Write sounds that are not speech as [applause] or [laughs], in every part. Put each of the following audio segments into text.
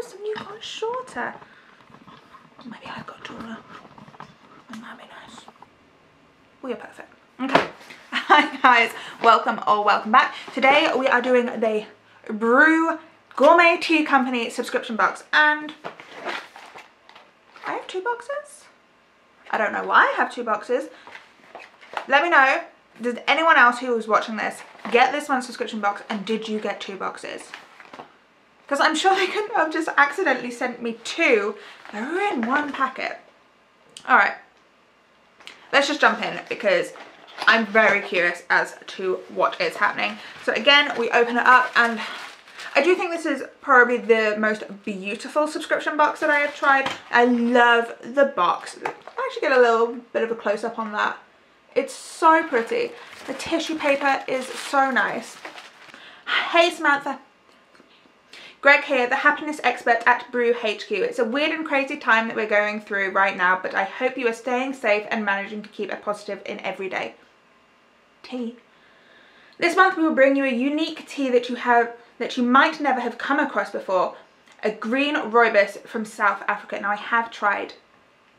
noticed them, you got shorter. Maybe I got taller. That be nice? Oh, we are perfect. Okay. [laughs] Hi guys, welcome or welcome back. Today we are doing the BRUU Gourmet Tea Company subscription box and I have two boxes. I don't know why I have two boxes. Let me know, did anyone else who was watching this get this one subscription box and did you get two boxes? Because I'm sure they couldn't have just accidentally sent me two. They were in one packet. All right, let's just jump in because I'm very curious as to what is happening. So again, we open it up and I do think this is probably the most beautiful subscription box that I have tried. I love the box. I actually get a little bit of a close-up on that. It's so pretty. The tissue paper is so nice. Hey Samantha. Greg here, the happiness expert at BRUU HQ. It's a weird and crazy time that we're going through right now, but I hope you are staying safe and managing to keep a positive in every day. Tea. This month we will bring you a unique tea that you have that you might never have come across before. A green rooibos from South Africa. Now I have tried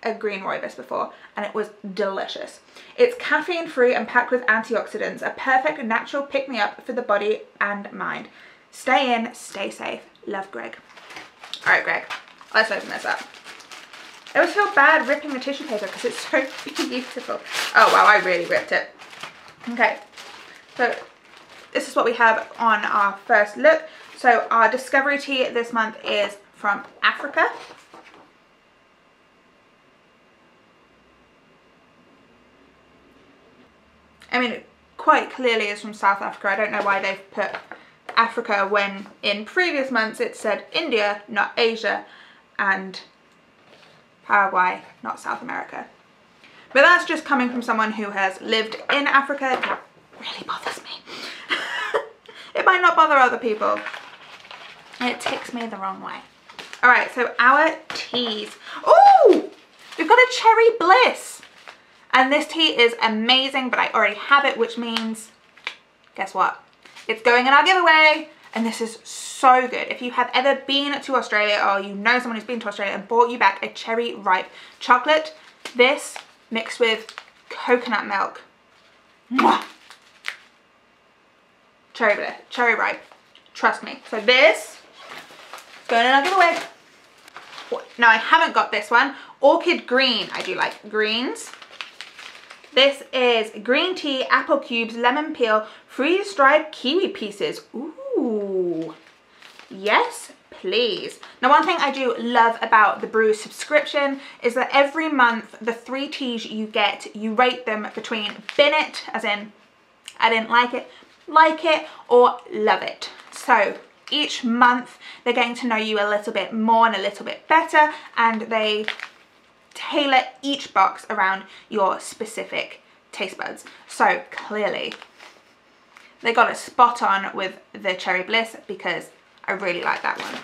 a green rooibos before and it was delicious. It's caffeine free and packed with antioxidants, a perfect natural pick-me-up for the body and mind. Stay in, stay safe. Love, Greg. All right, Greg, let's open this up. I always feel bad ripping the tissue paper because it's [laughs] so beautiful. Oh, wow, I really ripped it. Okay, so this is what we have on our first look. So our discovery tea this month is from Africa. I mean, it quite clearly is from South Africa. I don't know why they've put Africa when in previous months it said India, not Asia, and Paraguay, not South America. But that's just coming from someone who has lived in Africa. It really bothers me. [laughs] it might not bother other people. It ticks me the wrong way. All right, so our teas. Oh, we've got a cherry bliss. And this tea is amazing, but I already have it, which means, guess what? It's going in our giveaway. And this is so good. If you have ever been to Australia or you know someone who's been to Australia and bought you back a cherry ripe chocolate, this mixed with coconut milk. Mwah! Cherry bliss, cherry ripe. Trust me. So this is going in our giveaway. Now I haven't got this one. Orchid green. I do like greens. This is green tea, apple cubes, lemon peel, freeze-dried kiwi pieces. Ooh, yes, please. Now, one thing I do love about the BRUU subscription is that every month, the three teas you get, you rate them between bin it, as in, I didn't like it, like it, or love it. So each month, they're getting to know you a little bit more and a little bit better, and they tailor each box around your specific taste buds. So clearly they got it spot on with the Cherry Bliss because I really like that one.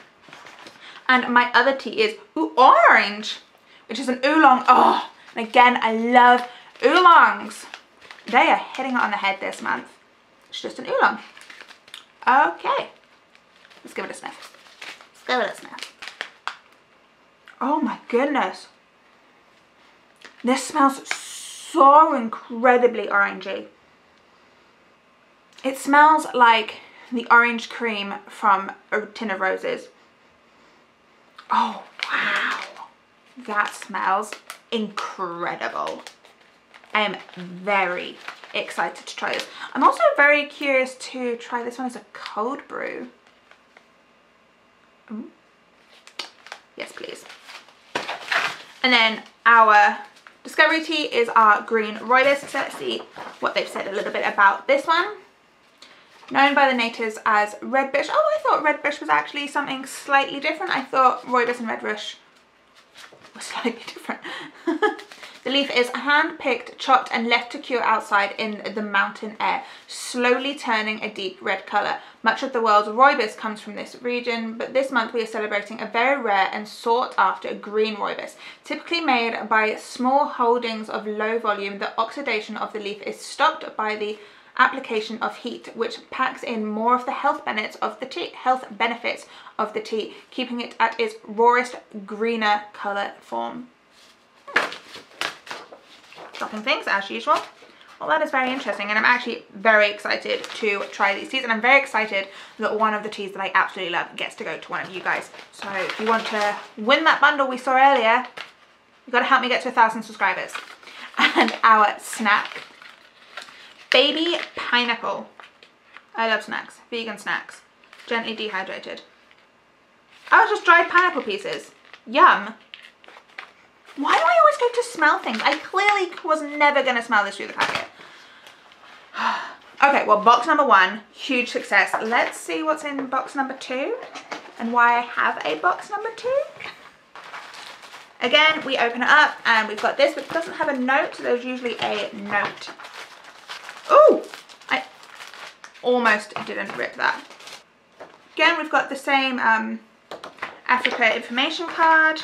And my other tea is ooh, orange, which is an oolong. Oh, and again, I love oolongs. They are hitting it on the head this month. It's just an oolong. Okay, let's give it a sniff. Let's give it a sniff. Oh my goodness. This smells so incredibly orangey. It smells like the orange cream from a tin of roses. Oh, wow. That smells incredible. I am very excited to try this. I'm also very curious to try this one as a cold brew. Ooh. Yes, please. And then our Discovery tea is our green rooibos. So let's see what they've said a little bit about this one. Known by the natives as red bush. Oh, I thought red bush was actually something slightly different. I thought rooibos and red bush was [laughs] slightly different. [laughs] The leaf is hand-picked, chopped and left to cure outside in the mountain air, slowly turning a deep red colour. Much of the world's rooibos comes from this region, but this month we are celebrating a very rare and sought after green rooibos. Typically made by small holdings of low volume, the oxidation of the leaf is stopped by the application of heat, which packs in more of the health benefits of the tea, health benefits of the tea, keeping it at its rawest, greener colour form. Dropping things as usual. Well, that is very interesting and I'm actually very excited to try these teas and I'm very excited that one of the teas that I absolutely love gets to go to one of you guys. So if you want to win that bundle we saw earlier, you've got to help me get to a thousand subscribers. [laughs] And our snack, baby pineapple. I love snacks, vegan snacks, gently dehydrated. Oh, just dried pineapple pieces. Yum. Why do I always go to smell things? I clearly was never to smell this through the packet. [sighs] okay, well, box number one, huge success. Let's see what's in box number two and why I have a box number two. Again, we open it up and we've got this, which doesn't have a note. There's usually a note. Oh, I almost didn't rip that. Again, we've got the same um, Africa information card.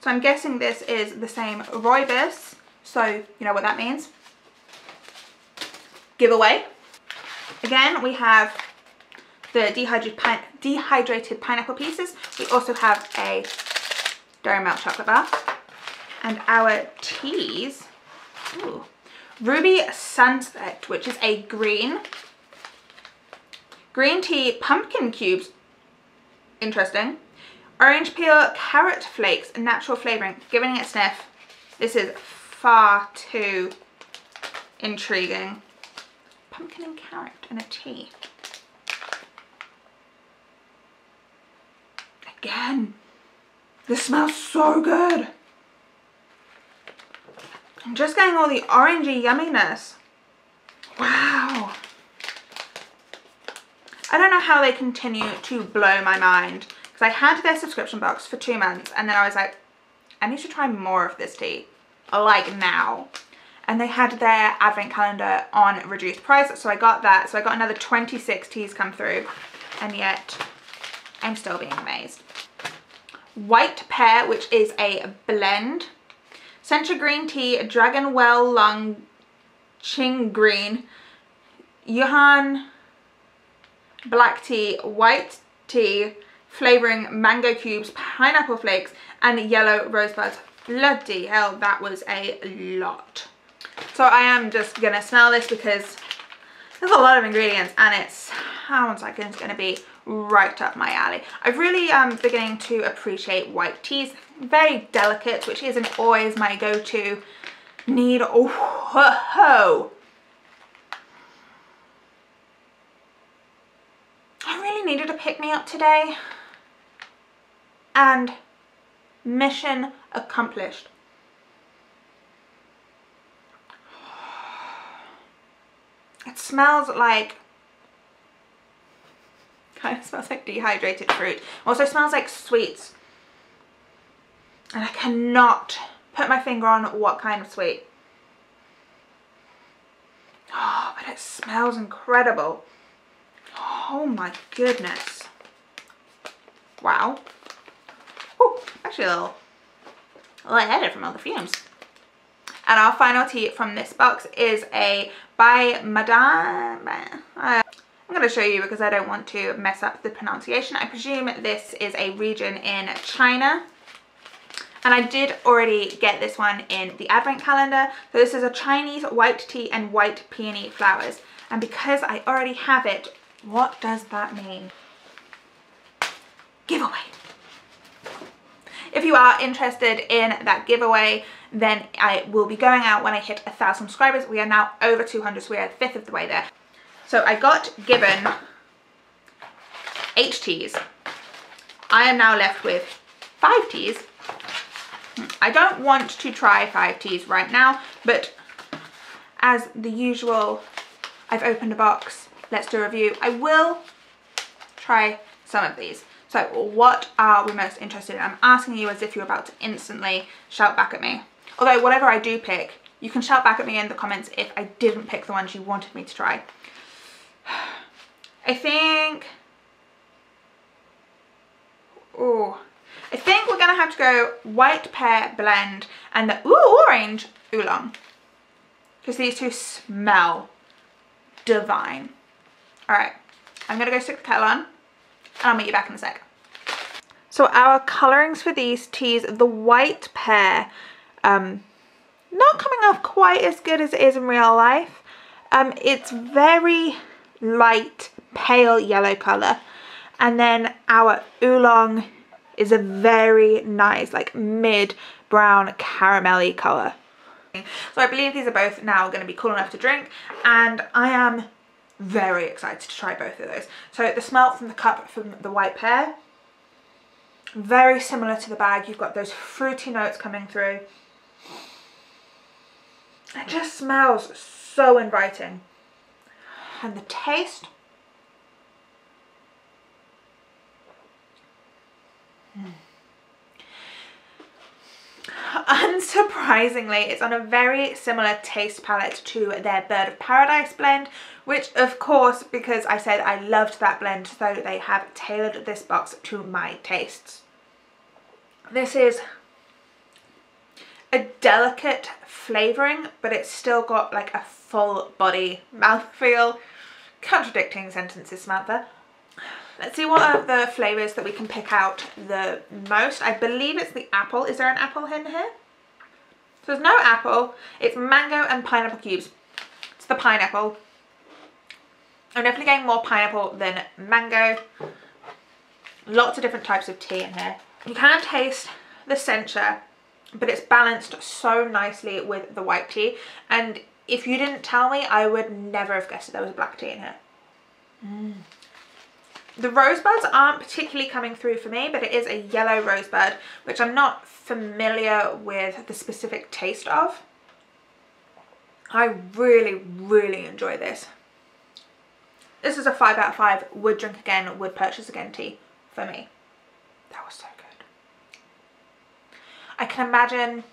So I'm guessing this is the same rooibos. So you know what that means. Giveaway. Again, we have the dehydrated, pine dehydrated pineapple pieces. We also have a Dairy Milk chocolate bar. And our teas, ooh, Ruby Sunset, which is a green, green tea pumpkin cubes. Interesting. Orange peel, carrot flakes, natural flavouring. Giving it a sniff. This is far too intriguing. Pumpkin and carrot in a tea. Again, this smells so good. I'm just getting all the orangey yumminess. Wow. I don't know how they continue to blow my mind because I had their subscription box for two months and then I was like, I need to try more of this tea, like now. And they had their advent calendar on reduced price, so I got that. So I got another 26 teas come through, and yet I'm still being amazed. White Pear, which is a blend. Sencha Green Tea, Dragon Well Long Ching Green, Yunnan Black Tea, White Tea, flavouring mango cubes, pineapple flakes and yellow rosebuds. Bloody hell, that was a lot. So I am just going to smell this because there's a lot of ingredients and it sounds like it's going to be right up my alley. I've really um beginning to appreciate white teas. Very delicate, which isn't always my go-to need. Oh, ho, ho. I really needed a pick-me-up today and mission accomplished. It smells like, kind of smells like dehydrated fruit. Also smells like sweets. And I cannot put my finger on what kind of sweet. Oh, but it smells incredible. Oh my goodness. Wow. Little, a from all the fumes. And our final tea from this box is a Bai Mu Dan. Uh, I'm going to show you because I don't want to mess up the pronunciation. I presume this is a region in China. And I did already get this one in the advent calendar. So this is a Chinese white tea and white peony flowers. And because I already have it, what does that mean? Giveaway. If you are interested in that giveaway, then I will be going out when I hit a thousand subscribers. We are now over 200, so we are a fifth of the way there. So I got given eight teas. I am now left with five teas. Hmm, I don't want to try five teas right now, but as the usual, I've opened a box, let's do a review. I will try some of these. So what are we most interested in? I'm asking you as if you're about to instantly shout back at me. Although whatever I do pick, you can shout back at me in the comments if I didn't pick the ones you wanted me to try. [sighs] I think... Oh, I think we're to have to go white pear blend and the ooh, orange oolong. Because these two smell divine. All right, I'm gonna go stick the kettle on and I'll meet you back in a sec. So our colorings for these teas, the white pear, um, not coming off quite as good as it is in real life. Um, it's very light, pale yellow color. And then our oolong is a very nice, like mid brown caramelly color. So I believe these are both now going to be cool enough to drink and I am very excited to try both of those. So the smell from the cup from the white pear, very similar to the bag. You've got those fruity notes coming through. It just smells so inviting. And the taste, mm. Unsurprisingly, it's on a very similar taste palette to their Bird of Paradise blend, which of course, because I said I loved that blend, so they have tailored this box to my tastes. This is a delicate flavouring, but it's still got like a full body mouthfeel. Contradicting sentences, Samantha. Let's see what are the flavours that we can pick out the most. I believe it's the apple. Is there an apple in here? So there's no apple. It's mango and pineapple cubes. It's the pineapple. I'm definitely getting more pineapple than mango. Lots of different types of tea in here. You can taste the sencha, but it's balanced so nicely with the white tea. And if you didn't tell me, I would never have guessed that there was a black tea in here. Mm. The rosebuds aren't particularly coming through for me, but it is a yellow rosebud, which I'm not familiar with the specific taste of. I really, really enjoy this. This is a 5 out of 5 would drink again, would purchase again tea for me. That was so good. I can imagine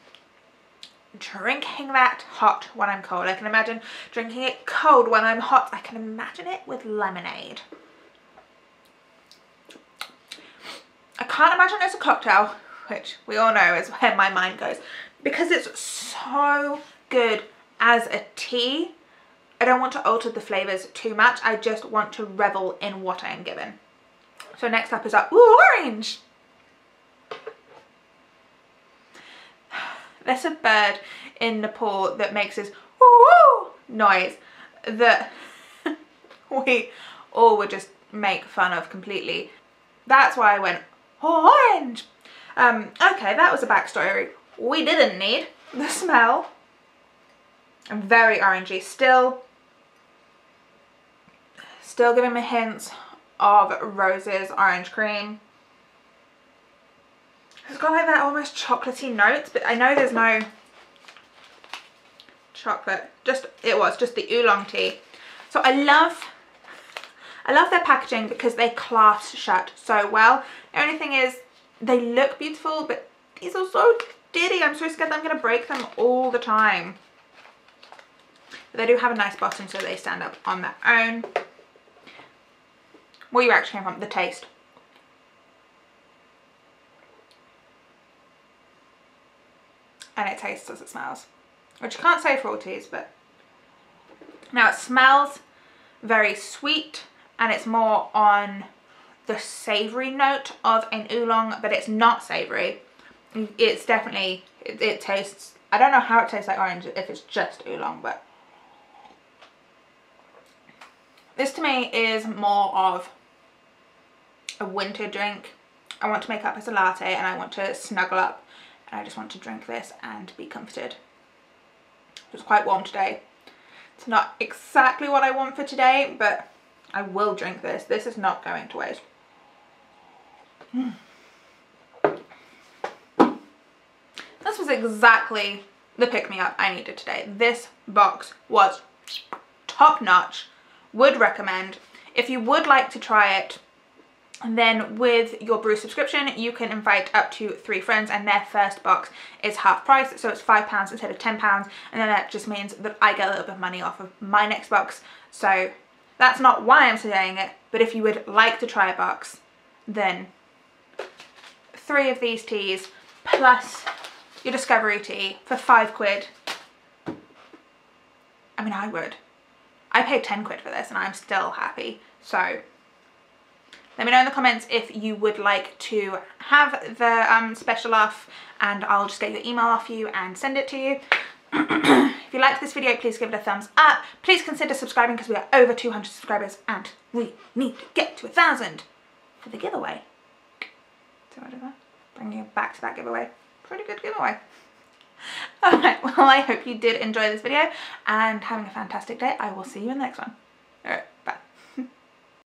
drinking that hot when I'm cold. I can imagine drinking it cold when I'm hot. I can imagine it with lemonade. Can't imagine it's a cocktail, which we all know is where my mind goes. Because it's so good as a tea, I don't want to alter the flavours too much. I just want to revel in what I am given. So next up is our ooh, orange. [sighs] There's a bird in Nepal that makes this ooh noise that [laughs] we all would just make fun of completely. That's why I went orange. Um, okay, that was a backstory we didn't need. The smell, I'm very orangey. Still, still giving me hints of Rose's orange cream. It's got like that almost chocolatey notes, but I know there's no chocolate. Just, it was just the oolong tea. So I love I love their packaging because they clasp shut so well. The only thing is they look beautiful, but these are so dirty. I'm so scared I'm going to break them all the time. But they do have a nice bottom so they stand up on their own. Where you actually came from, the taste. And it tastes as it smells. Which you can't say for all teas, but... Now it smells very sweet and it's more on the savoury note of an oolong, but it's not savoury. It's definitely, it, it, tastes, I don't know how it tastes like orange if it's just oolong, but this to me is more of a winter drink. I want to make up as a latte and I want to snuggle up and I just want to drink this and be comforted. It's quite warm today. It's not exactly what I want for today, but I will drink this. This is not going to waste. Mm. This was exactly the pick-me-up I needed today. This box was top notch. Would recommend. If you would like to try it, then with your BRUU subscription you can invite up to three friends and their first box is half price so it's five pounds instead of ten pounds and then that just means that I get a little bit of money off of my next box so that's not why I'm saying it, but if you would like to try a box, then three of these teas plus your discovery tea for five quid. I mean, I would. I paid 10 quid for this and I'm still happy. So let me know in the comments if you would like to have the um, special off and I'll just get your email off you and send it to you. [clears throat] if you liked this video, please give it a thumbs up. Please consider subscribing because we are over 200 subscribers and we need to get to a thousand for the giveaway. So what that? Bring you back to that giveaway. Pretty good giveaway. [laughs] Alright, well I hope you did enjoy this video and having a fantastic day. I will see you in the next one.